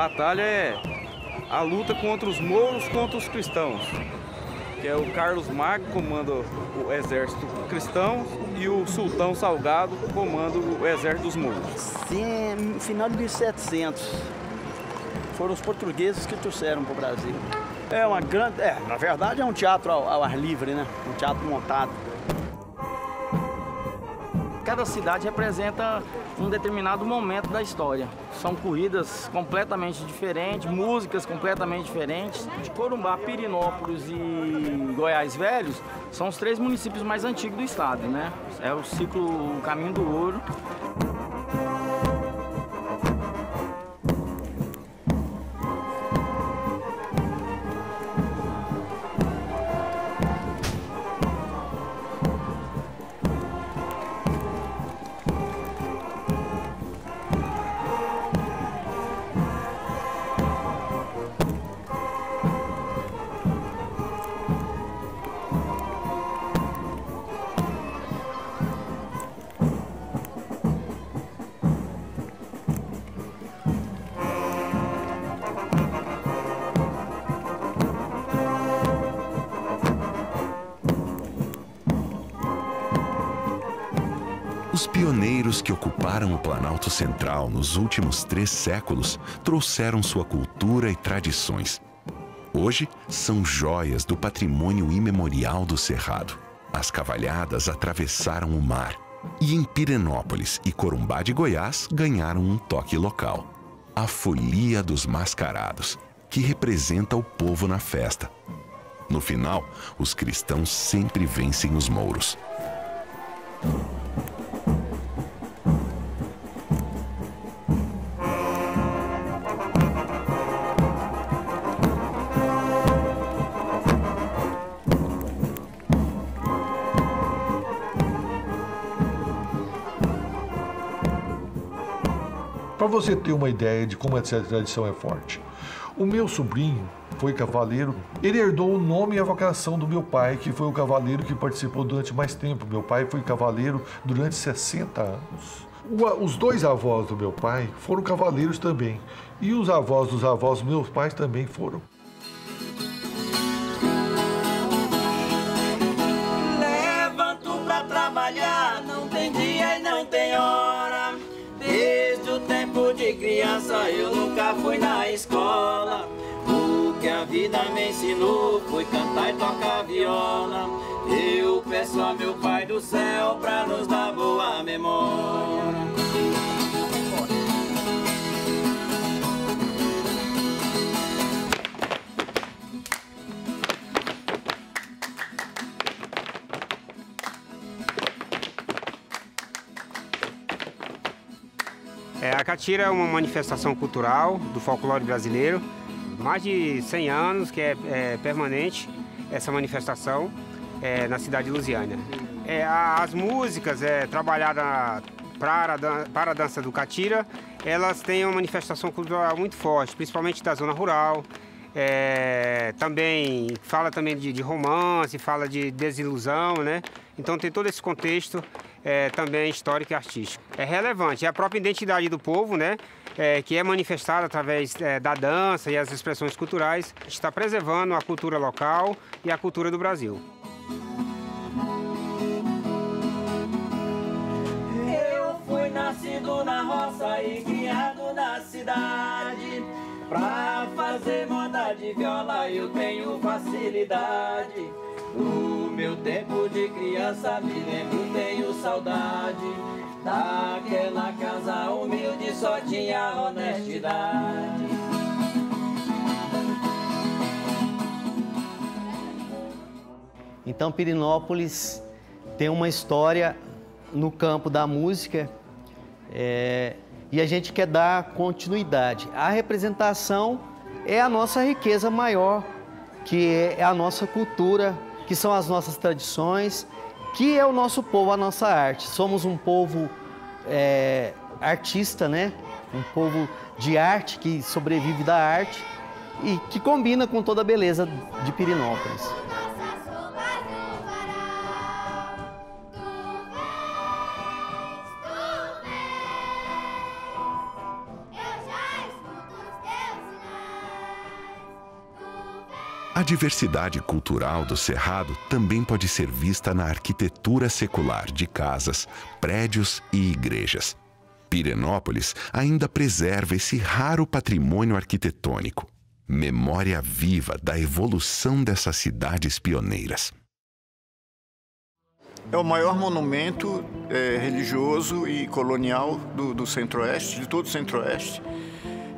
a batalha é a luta contra os mouros contra os cristãos. Que é o Carlos Magno comanda o exército cristão e o Sultão Salgado comanda o exército dos mouros. Sim, final de 1700. Foram os portugueses que trouxeram para o Brasil. É uma grande. É, na verdade é um teatro ao, ao ar livre, né? Um teatro montado. Cada cidade representa um determinado momento da história. São corridas completamente diferentes, músicas completamente diferentes. De Corumbá, Pirinópolis e Goiás Velhos são os três municípios mais antigos do estado, né? É o ciclo o Caminho do Ouro. Pioneiros que ocuparam o Planalto Central nos últimos três séculos trouxeram sua cultura e tradições. Hoje são joias do patrimônio imemorial do Cerrado. As cavalhadas atravessaram o mar e em Pirenópolis e Corumbá de Goiás ganharam um toque local. A Folia dos Mascarados, que representa o povo na festa. No final, os cristãos sempre vencem os mouros. Você ter uma ideia de como essa tradição é forte, o meu sobrinho foi cavaleiro. Ele herdou o nome e a vocação do meu pai, que foi o cavaleiro que participou durante mais tempo. Meu pai foi cavaleiro durante 60 anos. Os dois avós do meu pai foram cavaleiros também. E os avós dos avós dos meus pais também foram. Criança eu nunca fui na escola. O que a vida me ensinou foi cantar e tocar viola. Eu peço a meu Pai do céu pra nos dar boa memória. É, a catira é uma manifestação cultural do folclore brasileiro. Mais de 100 anos que é, é permanente essa manifestação é, na cidade de Lusiânia. É, as músicas é, trabalhadas para, para a dança do catira, elas têm uma manifestação cultural muito forte, principalmente da zona rural. É, também fala também de, de romance, fala de desilusão, né? Então tem todo esse contexto é, também histórico e artístico. É relevante, é a própria identidade do povo, né? É, que é manifestada através é, da dança e as expressões culturais. Está preservando a cultura local e a cultura do Brasil. Eu fui nascido na roça e criado na cidade. Pra fazer moda de viola eu tenho facilidade. Do meu tempo de criança me lembro, tenho saudade. Daquela casa humilde só tinha honestidade. Então, Pirinópolis tem uma história no campo da música é, e a gente quer dar continuidade. A representação é a nossa riqueza maior, que é a nossa cultura, que são as nossas tradições, que é o nosso povo, a nossa arte. Somos um povo é, artista, né? Um povo de arte que sobrevive da arte e que combina com toda a beleza de Pirinópolis. A diversidade cultural do Cerrado também pode ser vista na arquitetura secular de casas, prédios e igrejas. Pirenópolis ainda preserva esse raro patrimônio arquitetônico, memória viva da evolução dessas cidades pioneiras. É o maior monumento é, religioso e colonial do, do Centro-Oeste, de todo o Centro-Oeste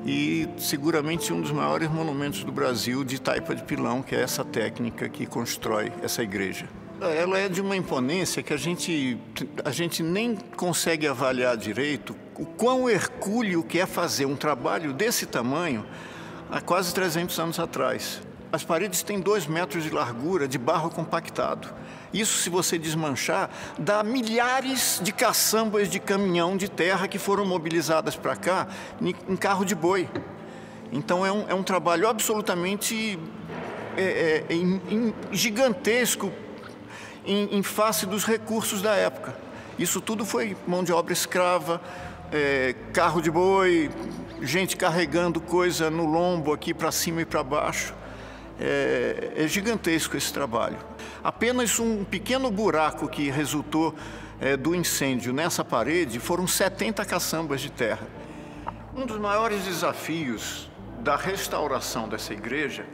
e seguramente um dos maiores monumentos do Brasil de taipa de pilão, que é essa técnica que constrói essa igreja. Ela é de uma imponência que a gente, a gente nem consegue avaliar direito o quão hercúleo que é fazer um trabalho desse tamanho há quase 300 anos atrás. As paredes têm dois metros de largura de barro compactado. Isso, se você desmanchar, dá milhares de caçambas de caminhão de terra que foram mobilizadas para cá em carro de boi. Então é um, é um trabalho absolutamente é, é, em, em, gigantesco em, em, face dos recursos da época. Isso tudo foi mão de obra escrava, é, carro de boi, gente carregando coisa no lombo aqui para cima e para baixo. É, é gigantesco esse trabalho. Apenas um pequeno buraco que resultou é, do incêndio nessa parede foram 70 caçambas de terra. Um dos maiores desafios da restauração dessa igreja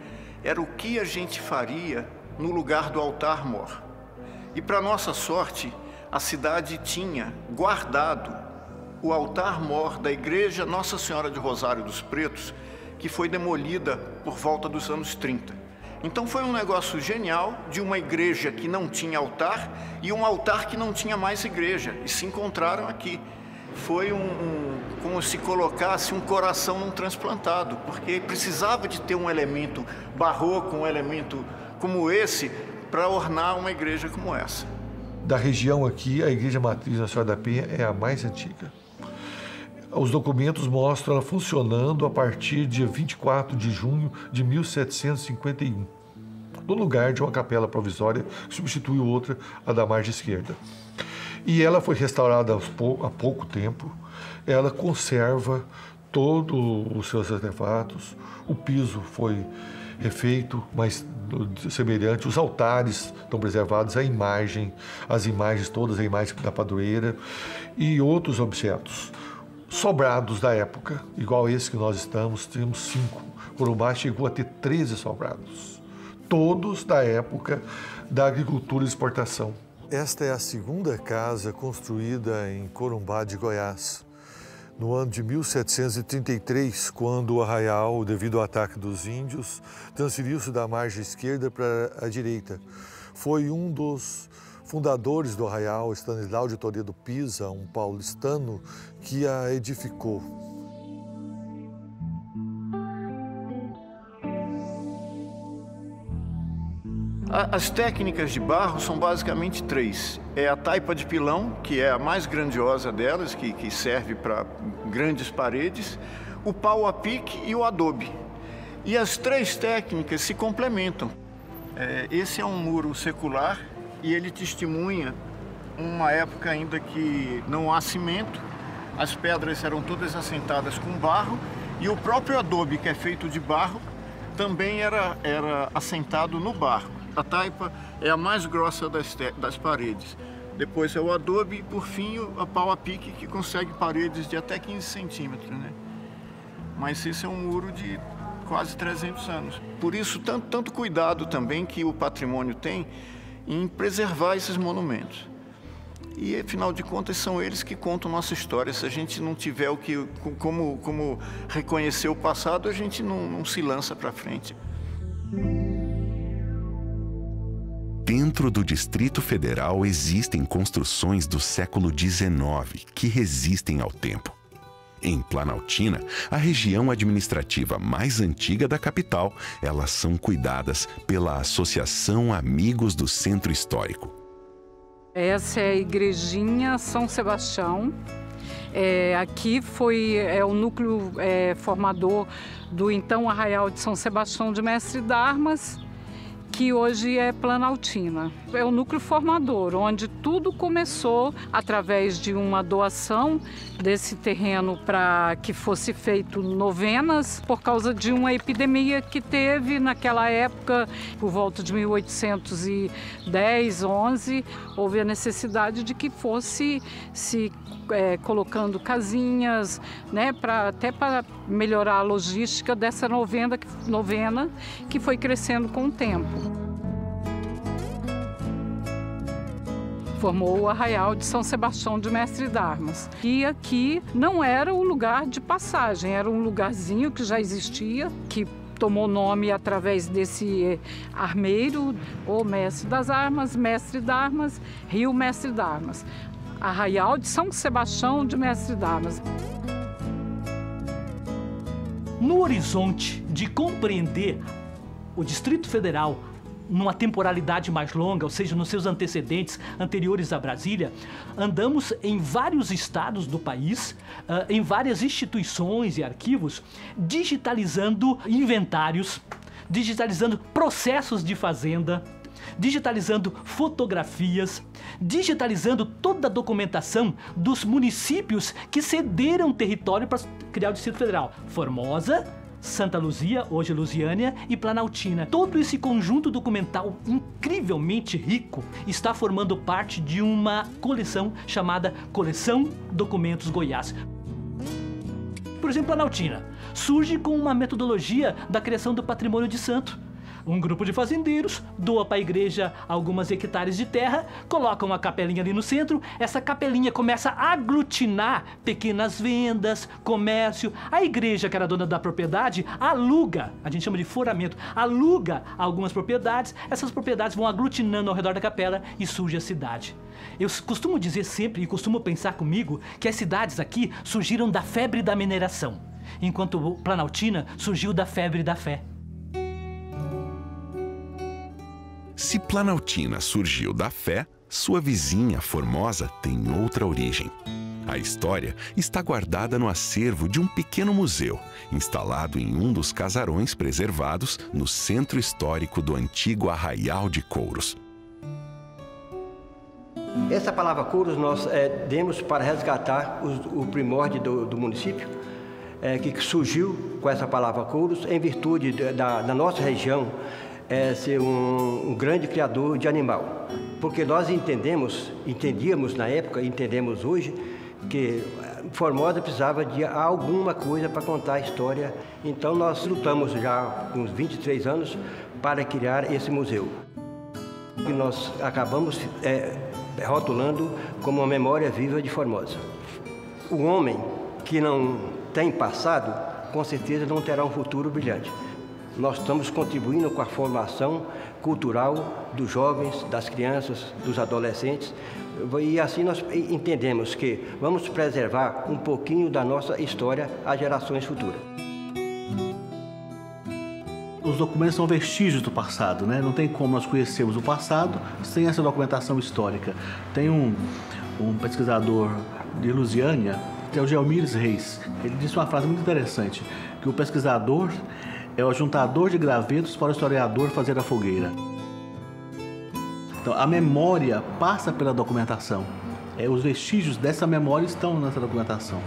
era o que a gente faria no lugar do altar-mor. E, para nossa sorte, a cidade tinha guardado o altar-mor da igreja Nossa Senhora de Rosário dos Pretos, que foi demolida por volta dos anos 30. Então foi um negócio genial de uma igreja que não tinha altar e um altar que não tinha mais igreja e se encontraram aqui. Foi um, um como se colocasse um coração num transplantado, porque precisava de ter um elemento barroco, um elemento como esse para ornar uma igreja como essa. Da região aqui, a igreja matriz da Senhora da Penha é a mais antiga. Os documentos mostram ela funcionando a partir de 24 de junho de 1751, no lugar de uma capela provisória que substituiu outra, a da margem esquerda. E ela foi restaurada há pouco tempo, ela conserva todos os seus artefatos, o piso foi refeito, mas semelhante, os altares estão preservados, a imagem, as imagens todas, a imagem da padroeira e outros objetos sobrados da época, igual esse que nós estamos, temos cinco. Corumbá chegou a ter 13 sobrados, todos da época da agricultura e exportação. Esta é a segunda casa construída em Corumbá de Goiás. No ano de 1733, quando o arraial, devido ao ataque dos índios, transferiu-se da margem esquerda para a direita. Foi um dos fundadores do arraial, Stanislau de Toledo Pisa, um paulistano, que a edificou. As técnicas de barro são basicamente três. É a taipa de pilão, que é a mais grandiosa delas, que, que serve para grandes paredes, o pau a pique e o adobe. E as três técnicas se complementam. É, esse é um muro secular e ele testemunha uma época ainda que não há cimento, as pedras eram todas assentadas com barro e o próprio adobe, que é feito de barro, também era, era assentado no barro. A taipa é a mais grossa das, das paredes. Depois é o adobe e, por fim, a pau a pique, que consegue paredes de até 15 centímetros. Né? Mas esse é um muro de quase 300 anos. Por isso, tanto, tanto cuidado também que o patrimônio tem em preservar esses monumentos. E, afinal de contas, são eles que contam nossa história. Se a gente não tiver o que, como, como reconhecer o passado, a gente não, não se lança para frente. Dentro do Distrito Federal existem construções do século XIX que resistem ao tempo. Em Planaltina, a região administrativa mais antiga da capital, elas são cuidadas pela Associação Amigos do Centro Histórico. Essa é a igrejinha São Sebastião. É, aqui foi é, o núcleo é, formador do então Arraial de São Sebastião de Mestre d'Armas, que hoje é Planaltina. É o núcleo formador, onde tudo começou através de uma doação desse terreno para que fosse feito novenas por causa de uma epidemia que teve naquela época, por volta de 1810, 11, houve a necessidade de que fosse se é, colocando casinhas, né, pra, até para melhorar a logística dessa novena, novena que foi crescendo com o tempo. formou o Arraial de São Sebastião de Mestre d'Armas. E aqui não era o lugar de passagem, era um lugarzinho que já existia, que tomou nome através desse eh, armeiro, ou mestre das armas, mestre d'armas, rio mestre d'armas. Arraial de São Sebastião de Mestre d'Armas. No horizonte de compreender o Distrito Federal numa temporalidade mais longa, ou seja, nos seus antecedentes anteriores a Brasília, andamos em vários estados do país, uh, em várias instituições e arquivos, digitalizando inventários, digitalizando processos de fazenda, digitalizando fotografias, digitalizando toda a documentação dos municípios que cederam território para criar o Distrito Federal. Formosa, Santa Luzia, hoje Lusiânia, e Planaltina. Todo esse conjunto documental incrivelmente rico está formando parte de uma coleção chamada Coleção Documentos Goiás. Por exemplo, Planaltina surge com uma metodologia da criação do patrimônio de santo um grupo de fazendeiros doa para a igreja algumas hectares de terra, coloca uma capelinha ali no centro, essa capelinha começa a aglutinar pequenas vendas, comércio. A igreja, que era dona da propriedade, aluga, a gente chama de foramento, aluga algumas propriedades, essas propriedades vão aglutinando ao redor da capela e surge a cidade. Eu costumo dizer sempre e costumo pensar comigo que as cidades aqui surgiram da febre da mineração, enquanto Planaltina surgiu da febre da fé. Se Planaltina surgiu da fé, sua vizinha Formosa tem outra origem. A história está guardada no acervo de um pequeno museu, instalado em um dos casarões preservados no centro histórico do antigo Arraial de Couros. Essa palavra couros nós é, demos para resgatar o, o primórdio do, do município, é, que surgiu com essa palavra couros em virtude da, da nossa região é ser um, um, grande criador de animal. Porque nós entendemos, entendíamos na época, entendemos hoje, que Formosa precisava de alguma coisa para contar a história. Então nós lutamos já uns 23 anos para criar esse museu. E nós acabamos é, rotulando como uma memória viva de Formosa. O homem que não tem passado, com certeza não terá um futuro brilhante nós estamos contribuindo com a formação cultural dos jovens, das crianças, dos adolescentes. E assim nós entendemos que vamos preservar um pouquinho da nossa história às gerações futuras. Os documentos são vestígios do passado, né? Não tem como nós conhecermos o passado sem essa documentação histórica. Tem um, um pesquisador de Lusiânia, que é o Gelmires Reis. Ele disse uma frase muito interessante, que o pesquisador é o juntador de gravetos para o historiador fazer a fogueira. Então, a memória passa pela documentação. É, os vestígios dessa memória estão nessa documentação.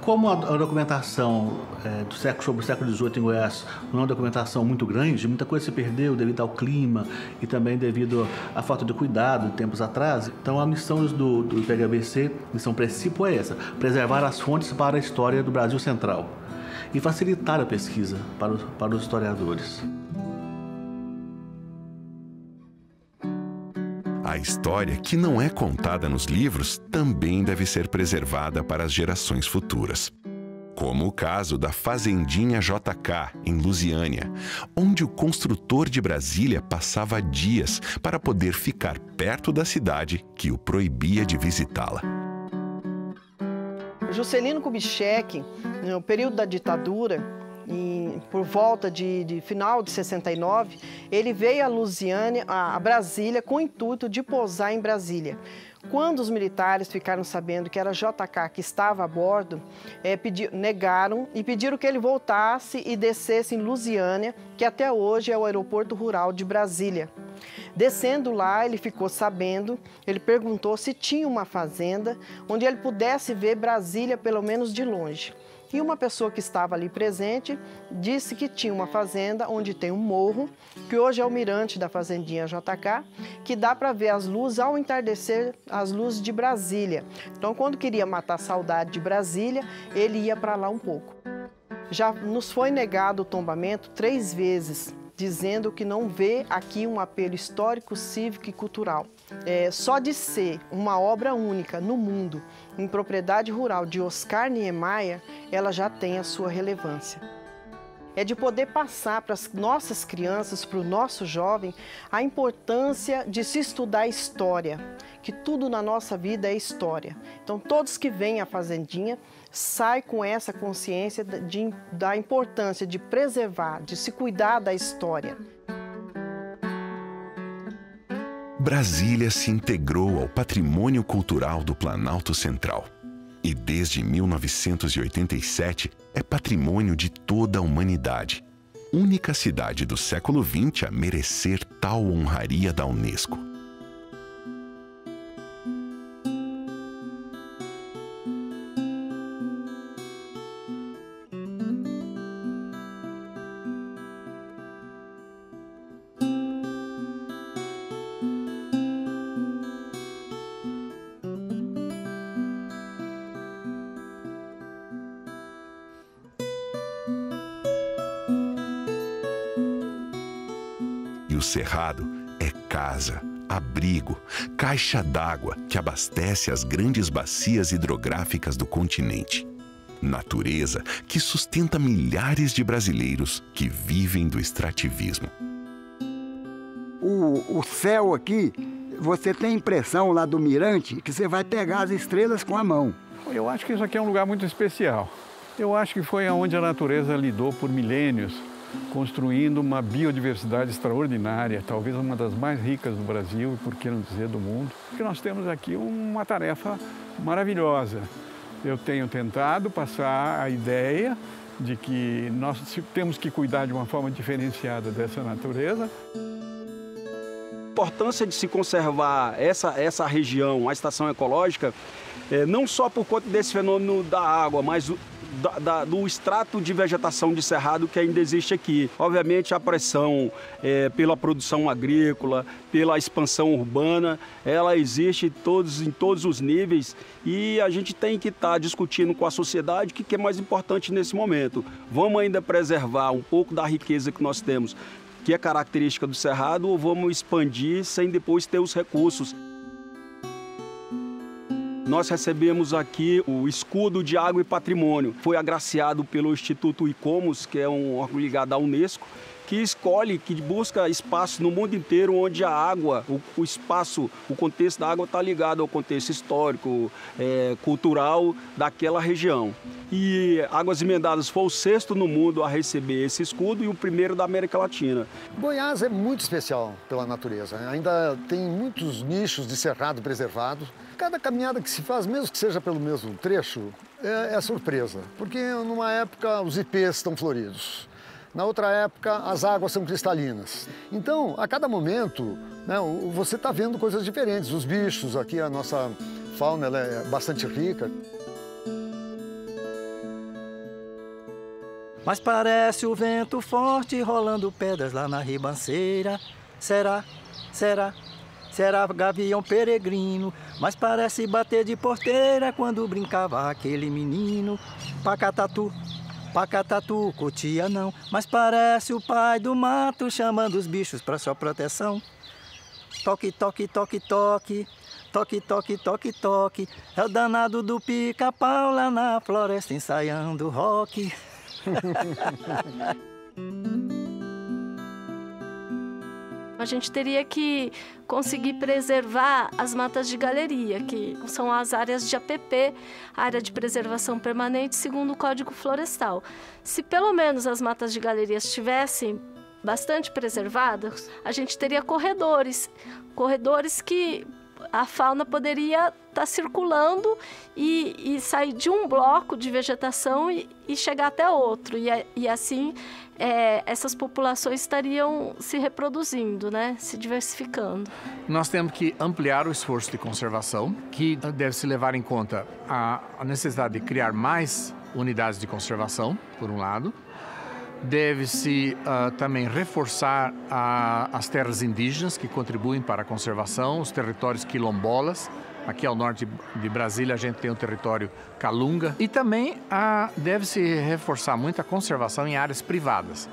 Como a, a documentação é, do século, sobre o século XVIII em Goiás não é uma documentação muito grande, muita coisa se perdeu devido ao clima e também devido à falta de cuidado de tempos atrás. Então, a missão do, do IPHBC, missão principal é essa: preservar as fontes para a história do Brasil Central e facilitar a pesquisa para os, para os historiadores. A história que não é contada nos livros também deve ser preservada para as gerações futuras. Como o caso da Fazendinha JK, em Lusiânia, onde o construtor de Brasília passava dias para poder ficar perto da cidade que o proibia de visitá-la. Juscelino Kubitschek, no período da ditadura, e por volta de, de, final de 69, ele veio a Lusiânia, a Brasília, com o intuito de pousar em Brasília. Quando os militares ficaram sabendo que era JK que estava a bordo, é, negaram e pediram que ele voltasse e descesse em Lusiânia, que até hoje é o aeroporto rural de Brasília. Descendo lá, ele ficou sabendo, ele perguntou se tinha uma fazenda onde ele pudesse ver Brasília pelo menos de longe. E uma pessoa que estava ali presente disse que tinha uma fazenda onde tem um morro, que hoje é o mirante da fazendinha JK, que dá para ver as luzes ao entardecer, as luzes de Brasília. Então, quando queria matar a saudade de Brasília, ele ia para lá um pouco. Já nos foi negado o tombamento três vezes dizendo que não vê aqui um apelo histórico, cívico e cultural. É, só de ser uma obra única no mundo, em propriedade rural de Oscar Niemeyer, ela já tem a sua relevância. É de poder passar para as nossas crianças, para o nosso jovem, a importância de se estudar história, que tudo na nossa vida é história. Então, todos que vêm à Fazendinha sai com essa consciência de, da importância de preservar, de se cuidar da história. Brasília se integrou ao patrimônio cultural do Planalto Central e desde 1987 é patrimônio de toda a humanidade. Única cidade do século XX a merecer tal honraria da Unesco. O cerrado é casa, abrigo, caixa d'água que abastece as grandes bacias hidrográficas do continente. Natureza que sustenta milhares de brasileiros que vivem do extrativismo. O, o céu aqui, você tem a impressão lá do mirante que você vai pegar as estrelas com a mão. Eu acho que isso aqui é um lugar muito especial. Eu acho que foi onde a natureza lidou por milênios construindo uma biodiversidade extraordinária, talvez uma das mais ricas do Brasil e, por que não dizer, do mundo. Porque nós temos aqui uma tarefa maravilhosa. Eu tenho tentado passar a ideia de que nós temos que cuidar de uma forma diferenciada dessa natureza. A importância de se conservar essa, essa região, a estação ecológica, é, não só por conta desse fenômeno da água, mas da, da, do extrato de vegetação de cerrado que ainda existe aqui. Obviamente, a pressão é, pela produção agrícola, pela expansão urbana, ela existe todos, em todos os níveis e a gente tem que estar tá discutindo com a sociedade o que, que é mais importante nesse momento. Vamos ainda preservar um pouco da riqueza que nós temos, que é característica do cerrado, ou vamos expandir sem depois ter os recursos. Nós recebemos aqui o escudo de água e patrimônio. Foi agraciado pelo Instituto ICOMOS, que é um órgão ligado à Unesco, que escolhe, que busca espaço no mundo inteiro onde a água, o, o espaço, o contexto da água está ligado ao contexto histórico, é, cultural daquela região. E Águas Emendadas foi o sexto no mundo a receber esse escudo e o primeiro da América Latina. Goiás é muito especial pela natureza. Ainda tem muitos nichos de cerrado preservados. Cada caminhada que se faz, mesmo que seja pelo mesmo trecho, é, é surpresa, porque numa época os ipês estão floridos. Na outra época, as águas são cristalinas. Então, a cada momento, né, você está vendo coisas diferentes. Os bichos, aqui a nossa fauna é bastante rica. Mas parece o vento forte rolando pedras lá na ribanceira. Será? Será? Será gavião peregrino? Mas parece bater de porteira quando brincava aquele menino. Pacatatu, Pacatatu, cotia não, mas parece o pai do mato chamando os bichos para sua proteção. Toque, toque, toque, toque, toque, toque, toque, toque. É o danado do pica-pau lá na floresta ensaiando rock. A gente teria que conseguir preservar as matas de galeria, que são as áreas de APP, área de preservação permanente, segundo o Código Florestal. Se pelo menos as matas de galeria estivessem bastante preservadas, a gente teria corredores, corredores que a fauna poderia estar tá circulando e, e, sair de um bloco de vegetação e, e chegar até outro. E, e assim é, essas populações estariam se reproduzindo, né? se diversificando. Nós temos que ampliar o esforço de conservação, que deve se levar em conta a, a necessidade de criar mais unidades de conservação, por um lado, deve-se uh, também reforçar a, as terras indígenas que contribuem para a conservação, os territórios quilombolas. Aqui ao norte de Brasília a gente tem o território Calunga. E também uh, deve-se reforçar muito a conservação em áreas privadas,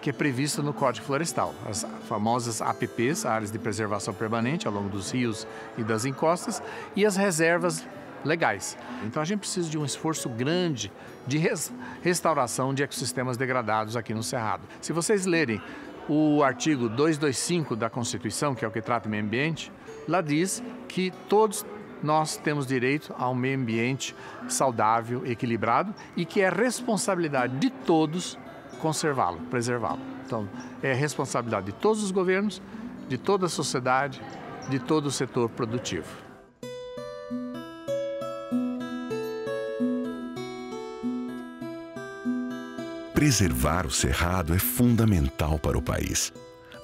que é previsto no Código Florestal. As famosas APPs, áreas de preservação permanente ao longo dos rios e das encostas, e as reservas legais. Então a gente precisa de um esforço grande de res restauração de ecossistemas degradados aqui no Cerrado. Se vocês lerem o artigo 225 da Constituição, que é o que trata o meio ambiente, lá diz que todos nós temos direito a um meio ambiente saudável, equilibrado e que é responsabilidade de todos conservá-lo, preservá-lo. Então, é responsabilidade de todos os governos, de toda a sociedade, de todo o setor produtivo. Preservar o cerrado é fundamental para o país.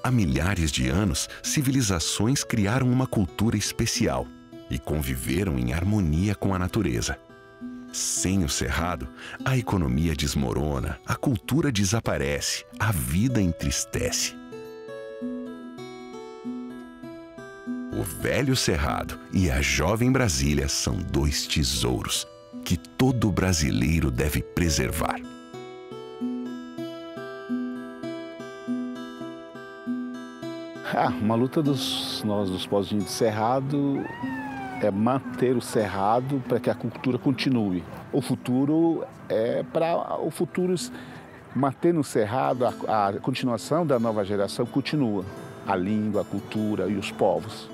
Há milhares de anos, civilizações criaram uma cultura especial e conviveram em harmonia com a natureza. Sem o cerrado, a economia desmorona, a cultura desaparece, a vida entristece. O velho cerrado e a jovem Brasília são dois tesouros que todo brasileiro deve preservar. Ah, uma luta dos nós dos povos de Cerrado é manter o cerrado para que a cultura continue. O futuro é para o futuro manter no cerrado a, a continuação da nova geração continua. A língua, a cultura e os povos.